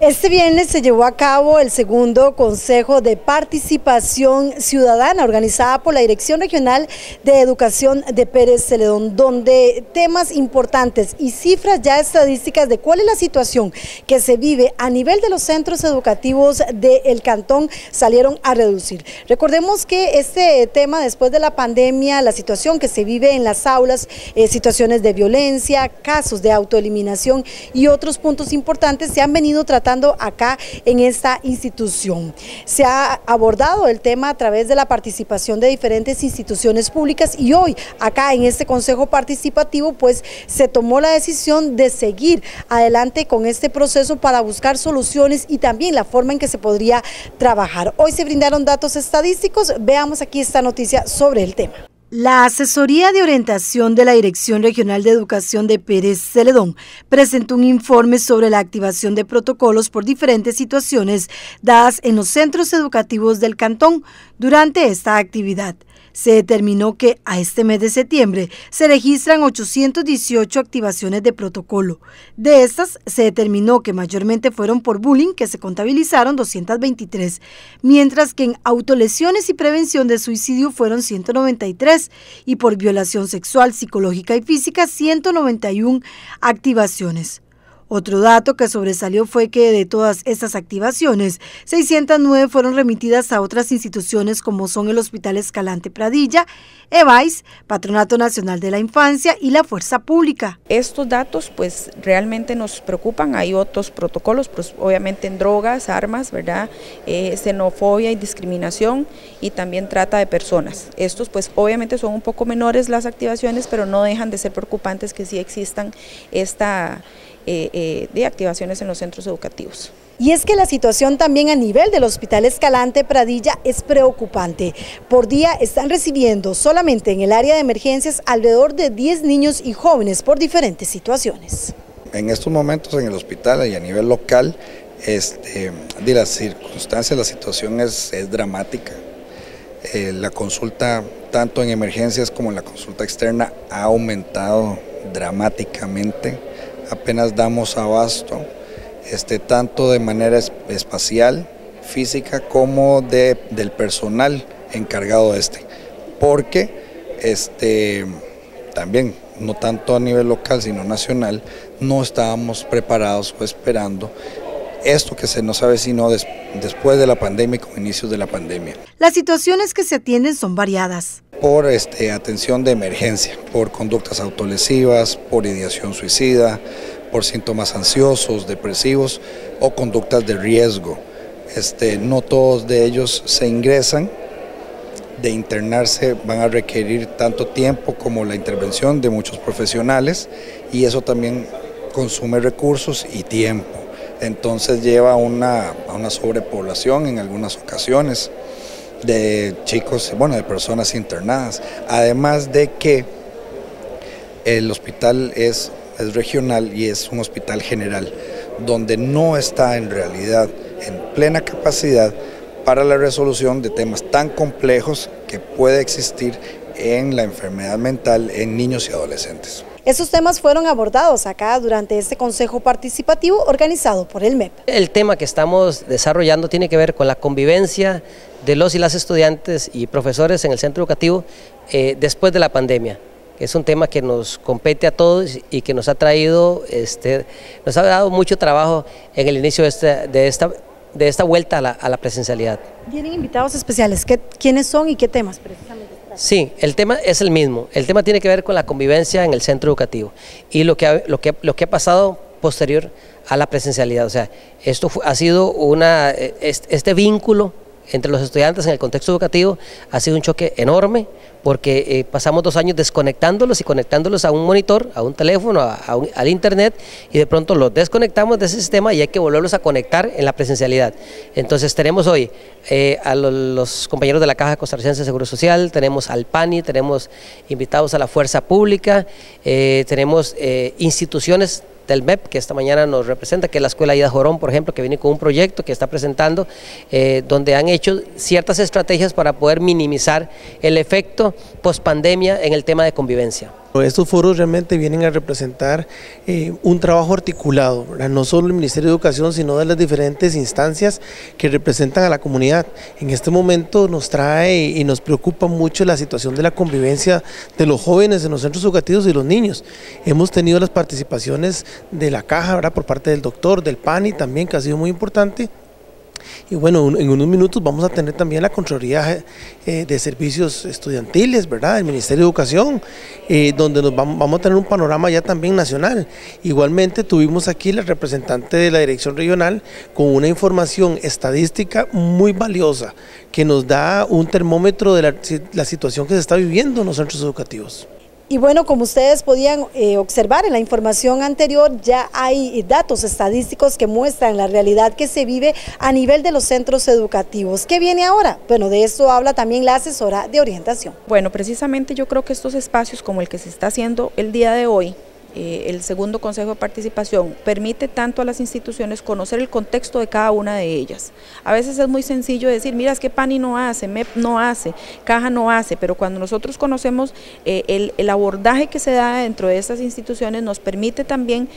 Este viernes se llevó a cabo el segundo Consejo de Participación Ciudadana organizada por la Dirección Regional de Educación de Pérez Celedón, donde temas importantes y cifras ya estadísticas de cuál es la situación que se vive a nivel de los centros educativos del cantón salieron a reducir. Recordemos que este tema después de la pandemia, la situación que se vive en las aulas, eh, situaciones de violencia, casos de autoeliminación y otros puntos importantes se han venido tratando acá en esta institución. Se ha abordado el tema a través de la participación de diferentes instituciones públicas y hoy acá en este Consejo Participativo pues se tomó la decisión de seguir adelante con este proceso para buscar soluciones y también la forma en que se podría trabajar. Hoy se brindaron datos estadísticos, veamos aquí esta noticia sobre el tema. La Asesoría de Orientación de la Dirección Regional de Educación de Pérez Celedón presentó un informe sobre la activación de protocolos por diferentes situaciones dadas en los centros educativos del cantón durante esta actividad se determinó que a este mes de septiembre se registran 818 activaciones de protocolo. De estas, se determinó que mayormente fueron por bullying, que se contabilizaron 223, mientras que en autolesiones y prevención de suicidio fueron 193 y por violación sexual, psicológica y física 191 activaciones. Otro dato que sobresalió fue que de todas estas activaciones, 609 fueron remitidas a otras instituciones como son el Hospital Escalante Pradilla, EVAIS, Patronato Nacional de la Infancia y la Fuerza Pública. Estos datos pues realmente nos preocupan, hay otros protocolos, pues obviamente en drogas, armas, ¿verdad? Eh, xenofobia y discriminación y también trata de personas. Estos pues obviamente son un poco menores las activaciones, pero no dejan de ser preocupantes que sí existan esta eh, eh, de activaciones en los centros educativos. Y es que la situación también a nivel del Hospital Escalante Pradilla es preocupante. Por día están recibiendo solamente en el área de emergencias alrededor de 10 niños y jóvenes por diferentes situaciones. En estos momentos en el hospital y a nivel local, este, de las circunstancias, la situación es, dramática. Eh, la consulta, tanto en emergencias como en la consulta externa, ha aumentado dramáticamente apenas damos abasto, este, tanto de manera espacial, física, como de, del personal encargado de este. Porque este, también, no tanto a nivel local, sino nacional, no estábamos preparados o esperando esto que se nos avecinó después de la pandemia y con inicios de la pandemia. Las situaciones que se atienden son variadas. Por este, atención de emergencia, por conductas autolesivas, por ideación suicida, por síntomas ansiosos, depresivos o conductas de riesgo. Este, no todos de ellos se ingresan, de internarse van a requerir tanto tiempo como la intervención de muchos profesionales y eso también consume recursos y tiempo entonces lleva una, a una sobrepoblación en algunas ocasiones de chicos, bueno, de personas internadas. Además de que el hospital es, es regional y es un hospital general, donde no está en realidad en plena capacidad para la resolución de temas tan complejos que puede existir en la enfermedad mental en niños y adolescentes. Esos temas fueron abordados acá durante este consejo participativo organizado por el MEP. El tema que estamos desarrollando tiene que ver con la convivencia de los y las estudiantes y profesores en el centro educativo eh, después de la pandemia. Es un tema que nos compete a todos y que nos ha traído, este, nos ha dado mucho trabajo en el inicio de esta, de esta, de esta vuelta a la, a la presencialidad. ¿Tienen invitados especiales? ¿Qué, ¿Quiénes son y qué temas precisamente? Sí, el tema es el mismo. El tema tiene que ver con la convivencia en el centro educativo y lo que ha, lo que, lo que ha pasado posterior a la presencialidad. O sea, esto ha sido una, eh, este vínculo entre los estudiantes en el contexto educativo ha sido un choque enorme porque eh, pasamos dos años desconectándolos y conectándolos a un monitor, a un teléfono, a, al internet y de pronto los desconectamos de ese sistema y hay que volverlos a conectar en la presencialidad. Entonces tenemos hoy eh, a los, compañeros de la Caja Costarricense de Seguro Social, tenemos al PANI, tenemos invitados a la Fuerza Pública, eh, tenemos instituciones del MEP, que esta mañana nos representa, que es la Escuela Ida Jorón, por ejemplo, que viene con un proyecto que está presentando, eh, donde han hecho ciertas estrategias para poder minimizar el efecto post pandemia en el tema de convivencia. Estos foros realmente vienen a representar eh, un trabajo articulado, no solo el Ministerio de Educación, sino de las diferentes instancias que representan a la comunidad. En este momento nos trae y nos preocupa mucho la situación de la convivencia de los jóvenes en los centros educativos y los niños. Hemos tenido las participaciones de la caja por parte del doctor, del PANI también, que ha sido muy importante, y bueno, en unos minutos vamos a tener también la Contraloría eh, de Servicios Estudiantiles, ¿verdad? El Ministerio de Educación, eh, donde nos vamos, vamos, a tener un panorama ya también nacional. Igualmente tuvimos aquí la representante de la Dirección Regional con una información estadística muy valiosa que nos da un termómetro de la situación que se está viviendo en los centros educativos. Y bueno, como ustedes podían eh, observar en la información anterior, ya hay datos estadísticos que muestran la realidad que se vive a nivel de los centros educativos. ¿Qué viene ahora? Bueno, de eso habla también la asesora de orientación. Bueno, precisamente yo creo que estos espacios como el que se está haciendo el día de hoy, eh, el segundo Consejo de Participación permite tanto a las instituciones conocer el contexto de cada una de ellas. A veces es muy sencillo decir, mira, es que PANI no hace, MEP no hace, Caja no hace, pero cuando nosotros conocemos eh, el, el abordaje que se da dentro de estas instituciones nos permite también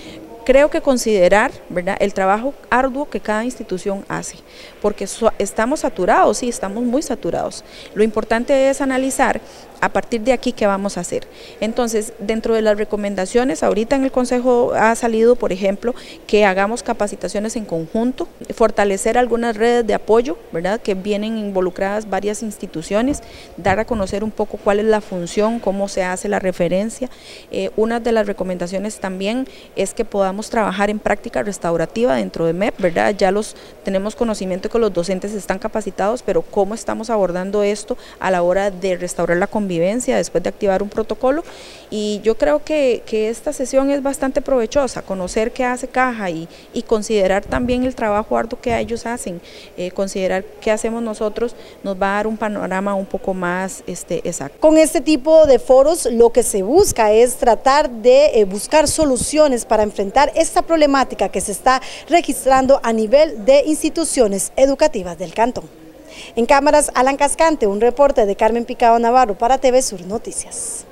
creo que considerar ¿verdad? el trabajo arduo que cada institución hace, porque estamos saturados, sí, estamos muy saturados. Lo importante es analizar a partir de aquí qué vamos a hacer. Entonces, dentro de las recomendaciones, ahorita en el Consejo ha salido, por ejemplo, que hagamos capacitaciones en conjunto, fortalecer algunas redes de apoyo, ¿verdad? Que vienen involucradas varias instituciones, dar a conocer un poco cuál es la función, cómo se hace la referencia. Eh, una de las recomendaciones también es que podamos trabajar en práctica restaurativa dentro de MEP, ¿verdad? Ya los tenemos conocimiento que los docentes están capacitados, pero cómo estamos abordando esto a la hora de restaurar la convivencia después de activar un protocolo y yo creo que, esta sesión es bastante provechosa, conocer qué hace Caja y, considerar también el trabajo arduo que ellos hacen, eh, considerar qué hacemos nosotros nos va a dar un panorama un poco más este, exacto. Con este tipo de foros lo que se busca es tratar de eh, buscar soluciones para enfrentar esta problemática que se está registrando a nivel de instituciones educativas del cantón. En cámaras, Alan Cascante, un reporte de Carmen Picado Navarro para TV Sur Noticias.